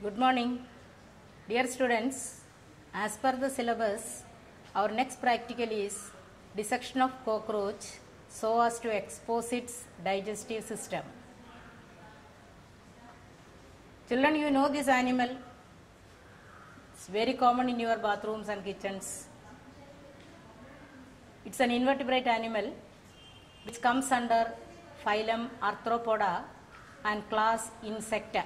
Good morning. Dear students, as per the syllabus, our next practical is dissection of cockroach so as to expose its digestive system. Children, you know this animal. It's very common in your bathrooms and kitchens. It's an invertebrate animal which comes under phylum Arthropoda and class Insecta.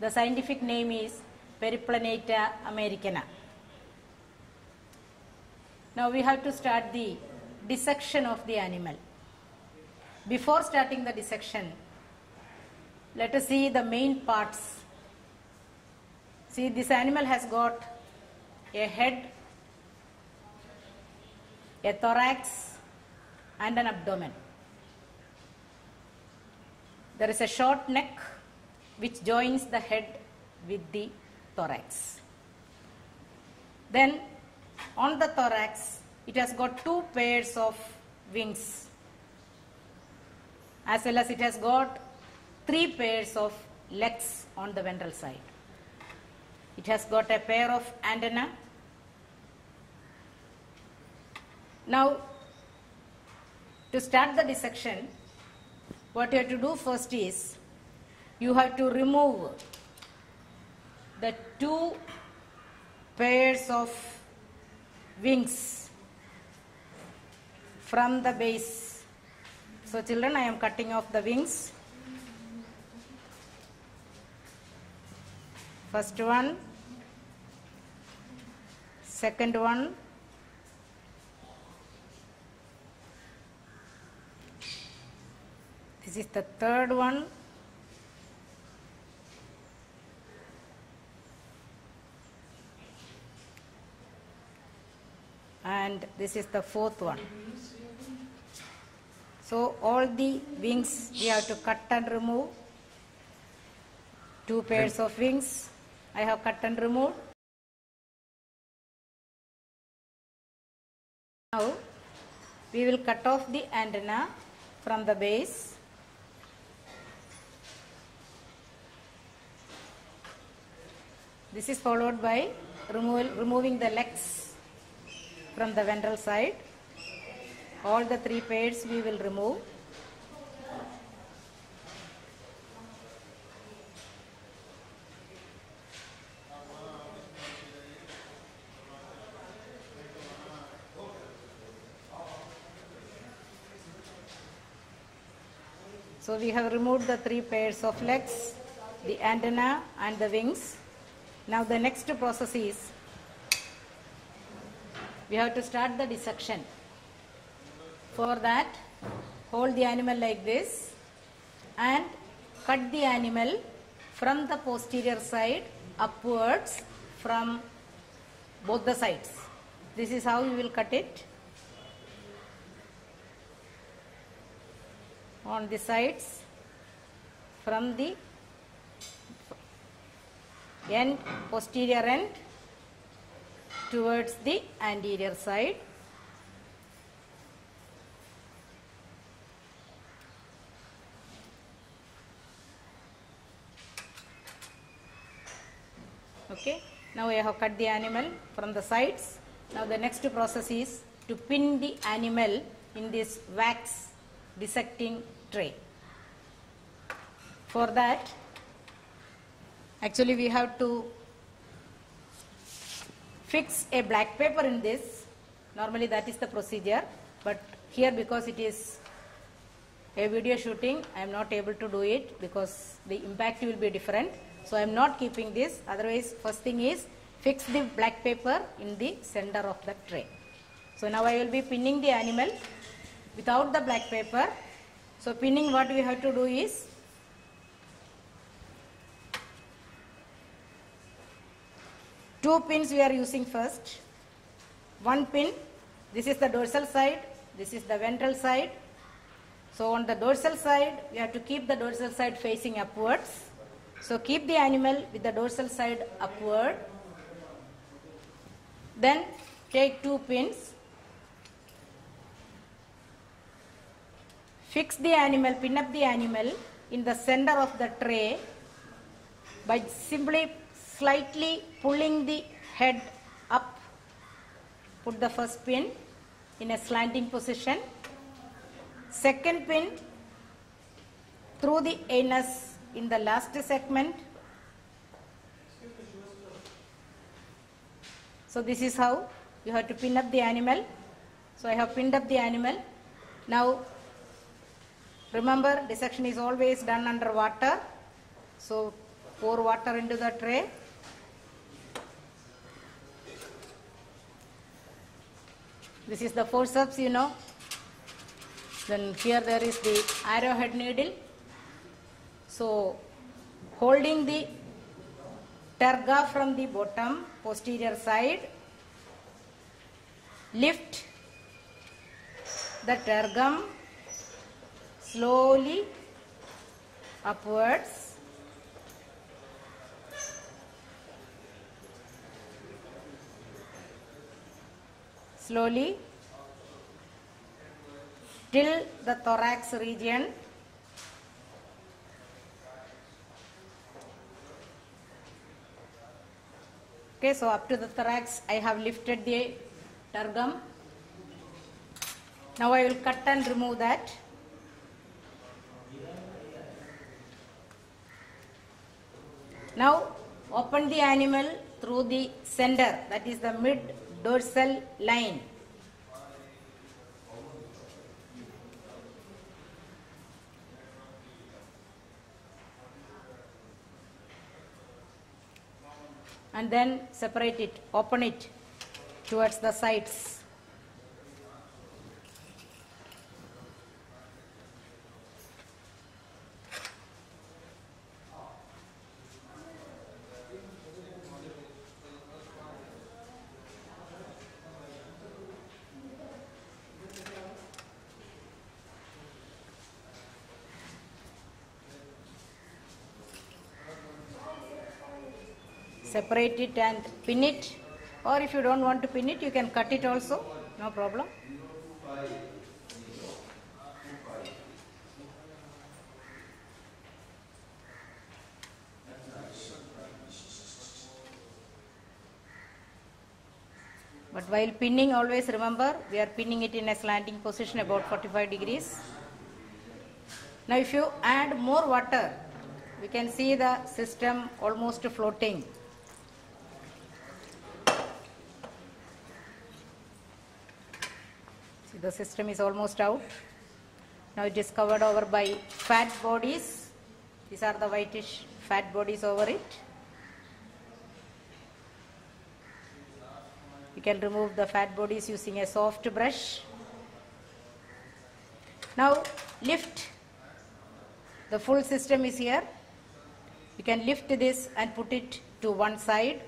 The scientific name is Periplaneta americana. Now we have to start the dissection of the animal. Before starting the dissection, let us see the main parts. See, this animal has got a head, a thorax, and an abdomen. There is a short neck which joins the head with the thorax. Then on the thorax, it has got two pairs of wings as well as it has got three pairs of legs on the ventral side. It has got a pair of antenna. Now, to start the dissection, what you have to do first is you have to remove the two pairs of wings from the base. So, children, I am cutting off the wings. First one, second one, this is the third one. And this is the fourth one. So all the wings we have to cut and remove. Two pairs of wings I have cut and removed. Now we will cut off the antenna from the base. This is followed by removal, removing the legs from the ventral side. All the three pairs we will remove. So we have removed the three pairs of legs, the antenna and the wings. Now the next process is we have to start the dissection. For that, hold the animal like this and cut the animal from the posterior side upwards from both the sides. This is how you will cut it. On the sides from the end, posterior end towards the anterior side. Okay. Now I have cut the animal from the sides. Now the next process is to pin the animal in this wax dissecting tray. For that, actually we have to fix a black paper in this. Normally that is the procedure, but here because it is a video shooting, I am not able to do it because the impact will be different. So I am not keeping this. Otherwise, first thing is fix the black paper in the center of the tray. So now I will be pinning the animal without the black paper. So pinning what we have to do is two pins we are using first. One pin this is the dorsal side this is the ventral side. So on the dorsal side we have to keep the dorsal side facing upwards. So keep the animal with the dorsal side upward. Then take two pins. Fix the animal pin up the animal in the center of the tray by simply slightly pulling the head up. Put the first pin in a slanting position. Second pin through the anus in the last segment. So this is how you have to pin up the animal. So i have pinned up the animal. Now remember dissection is always done under water. So pour water into the tray this is the forceps you know. Then here there is the arrowhead needle. So holding the terga from the bottom posterior side lift the tergum slowly upwards slowly. Till the thorax region. Okay so up to the thorax i have lifted the tergum now i will cut and remove that. Now open the animal through the center that is the mid dorsal line. And then separate it open it towards the sides separate it and pin it. Or if you don't want to pin it you can cut it also. No problem. But while pinning always remember we are pinning it in a slanting position about 45 degrees. Now if you add more water we can see the system almost floating See, the system is almost out. Now it is covered over by fat bodies. These are the whitish fat bodies over it. You can remove the fat bodies using a soft brush. Now lift. The full system is here. You can lift this and put it to one side.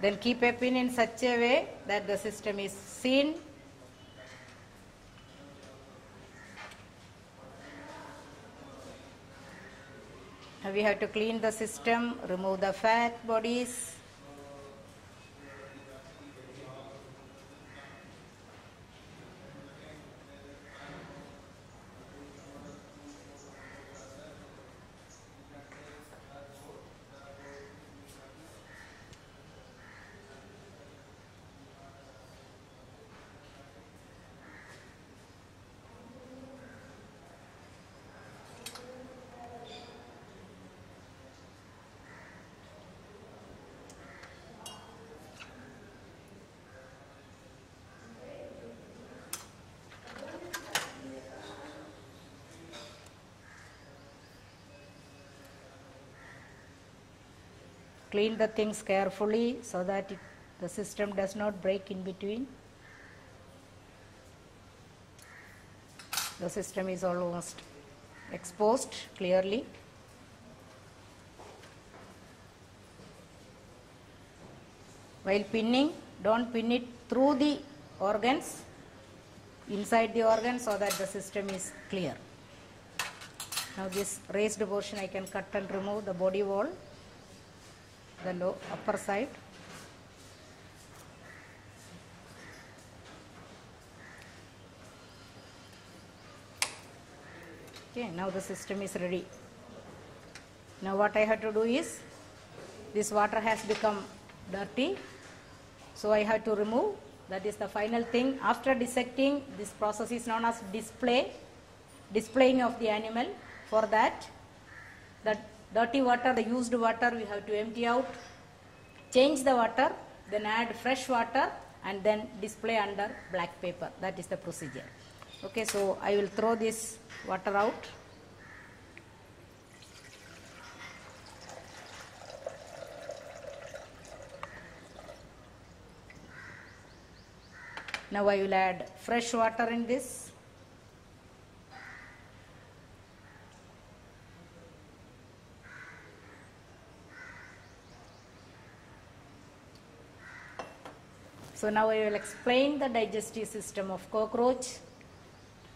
Then keep a pin in such a way that the system is seen. Now we have to clean the system, remove the fat bodies. Clean the things carefully so that it, the system does not break in between. The system is almost exposed clearly. While pinning, don't pin it through the organs, inside the organ so that the system is clear. Now this raised portion I can cut and remove the body wall, the low upper side. Okay now the system is ready. Now what I have to do is this water has become dirty so I have to remove. That is the final thing. After dissecting this process is known as display displaying of the animal. For that that dirty water, the used water, we have to empty out, change the water, then add fresh water, and then display under black paper. That is the procedure. Okay, so I will throw this water out. Now I will add fresh water in this. So now I will explain the digestive system of cockroach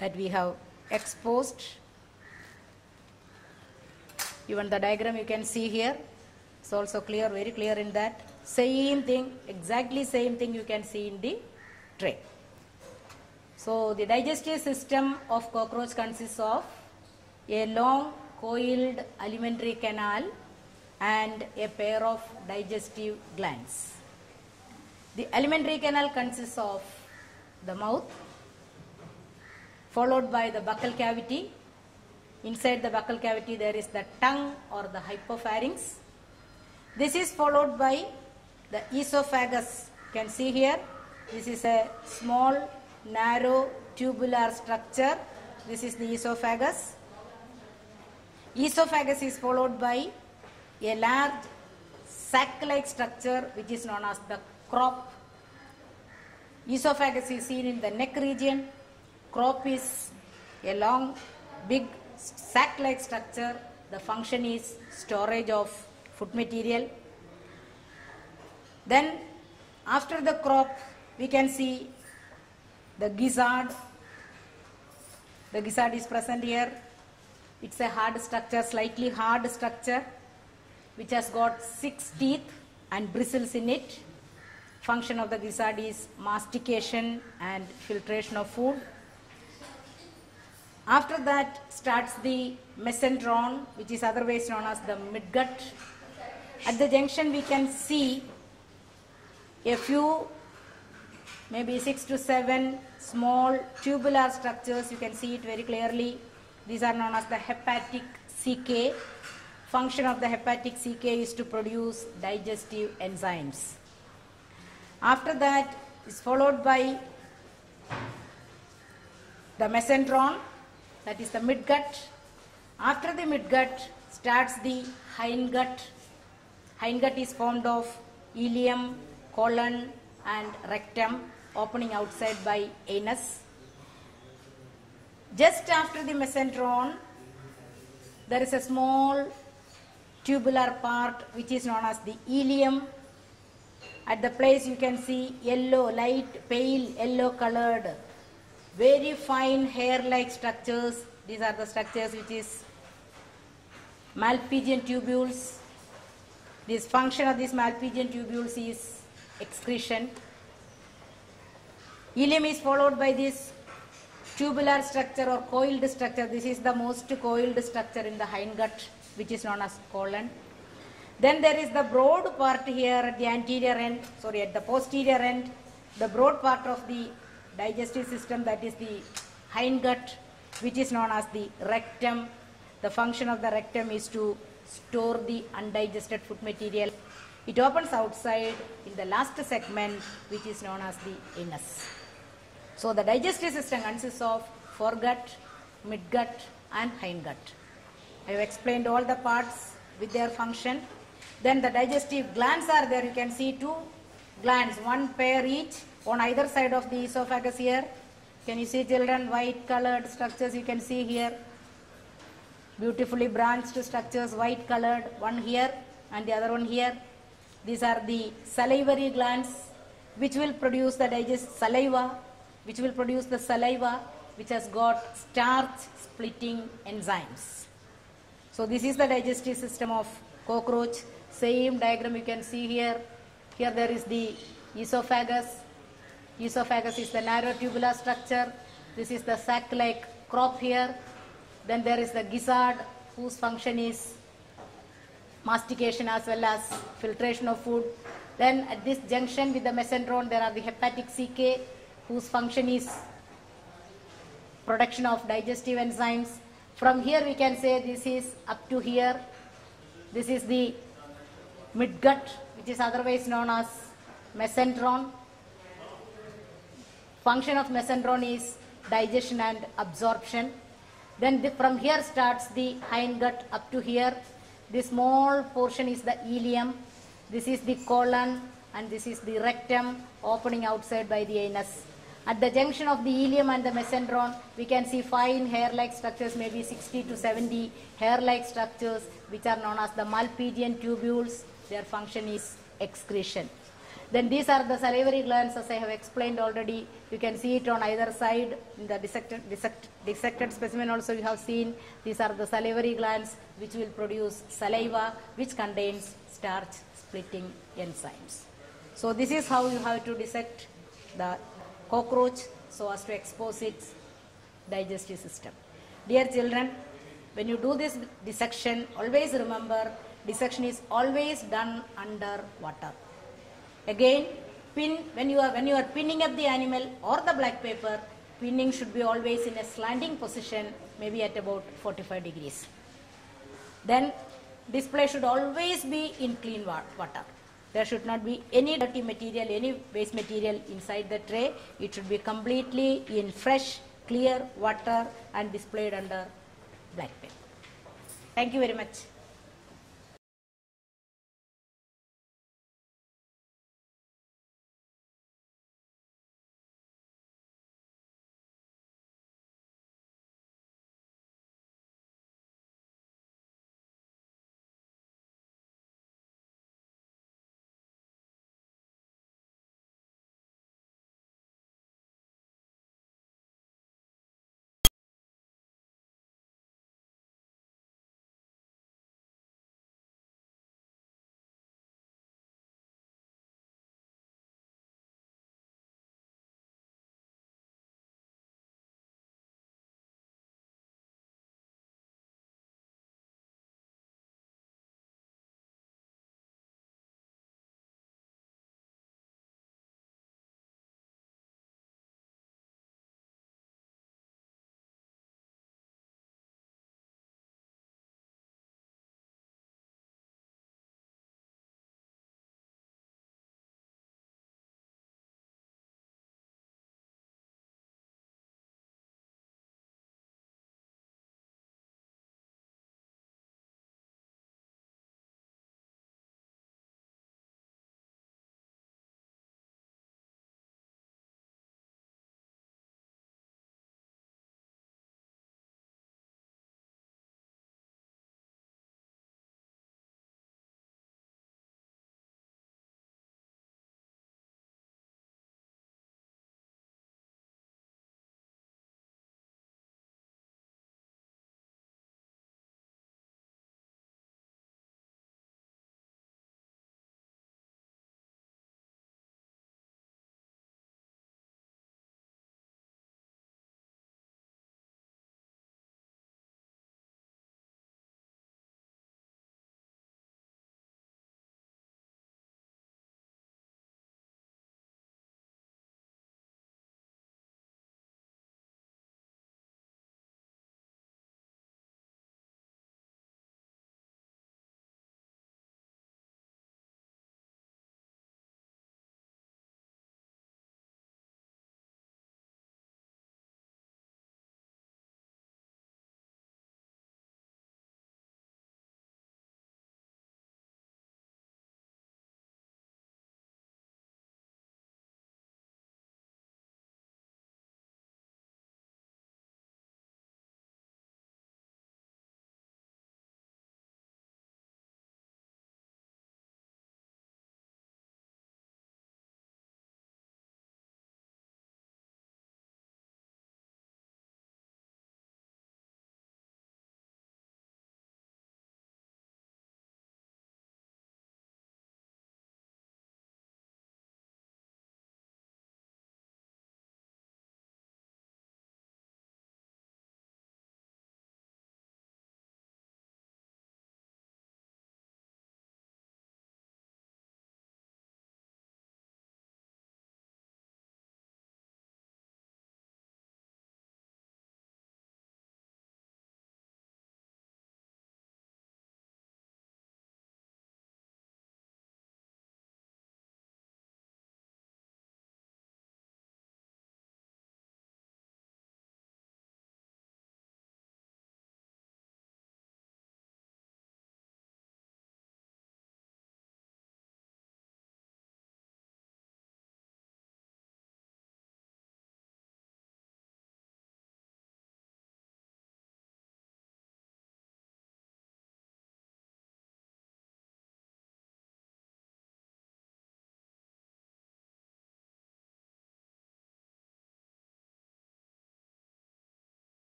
that we have exposed. Even the diagram you can see here. It's also clear, very clear in that. Same thing, exactly same thing you can see in the tray. So the digestive system of cockroach consists of a long coiled alimentary canal and a pair of digestive glands. The alimentary canal consists of the mouth, followed by the buccal cavity. Inside the buccal cavity, there is the tongue or the hypopharynx. This is followed by the esophagus. You can see here, this is a small, narrow, tubular structure. This is the esophagus. Esophagus is followed by a large sac-like structure which is known as the crop. Esophagus is seen in the neck region. Crop is a long, big sac-like structure. The function is storage of food material. Then after the crop, we can see the gizzard. The gizzard is present here. It's a hard structure, slightly hard structure, which has got six teeth and bristles in it. Function of the gizzard is mastication and filtration of food. After that starts the mesenteron, which is otherwise known as the midgut. At the junction, we can see a few, maybe six to seven small tubular structures. You can see it very clearly. These are known as the hepatic caeca. Function of the hepatic caeca is to produce digestive enzymes. After that is followed by the mesenteron, that is the midgut. After the midgut starts the hindgut. Hindgut is formed of ileum, colon and rectum opening outside by anus. Just after the mesenteron, there is a small tubular part which is known as the ileum. At the place you can see yellow, light, pale yellow colored, very fine hair-like structures. These are the structures which is Malpighian tubules. This function of these Malpighian tubules is excretion. Ileum is followed by this tubular structure or coiled structure. This is the most coiled structure in the hindgut, which is known as colon. Then there is the broad part here at the anterior end, sorry, at the posterior end, the broad part of the digestive system, that is the hindgut, which is known as the rectum. The function of the rectum is to store the undigested food material. It opens outside in the last segment, which is known as the anus. So the digestive system consists of foregut, midgut and hindgut. I have explained all the parts with their function. Then the digestive glands are there. You can see two glands, one pair each on either side of the esophagus here. Can you see children, white colored structures you can see here. Beautifully branched structures, white colored, one here and the other one here. These are the salivary glands which will produce the digest saliva, which will produce the saliva which has got starch splitting enzymes. So this is the digestive system of cockroach. Same diagram you can see here. Here there is the esophagus. Esophagus is the narrow tubular structure. This is the sac-like crop here. Then there is the gizzard whose function is mastication as well as filtration of food. Then at this junction with the mesenteron there are the hepatic caeca whose function is production of digestive enzymes. From here we can say this is up to here. This is the midgut which is otherwise known as mesenteron. Function of mesenteron is digestion and absorption. Then the, from here starts the hindgut up to here. This small portion is the ileum. This is the colon and this is the rectum opening outside by the anus. At the junction of the ileum and the mesenteron, we can see fine hair-like structures, maybe 60 to 70 hair-like structures, which are known as the Malpighian tubules. Their function is excretion. Then these are the salivary glands, as I have explained already. You can see it on either side. In the dissected, dissect, dissected specimen also you have seen. These are the salivary glands which will produce saliva, which contains starch splitting enzymes. So this is how you have to dissect the cockroach so as to expose its digestive system. Dear children, when you do this dissection, always remember dissection is always done under water. Again, pin when you are when you are pinning up the animal or the black paper, pinning should be always in a slanting position, maybe at about 45 degrees. Then display should always be in clean water. There should not be any dirty material, any waste material inside the tray. It should be completely in fresh, clear water and displayed under black paper. Thank you very much.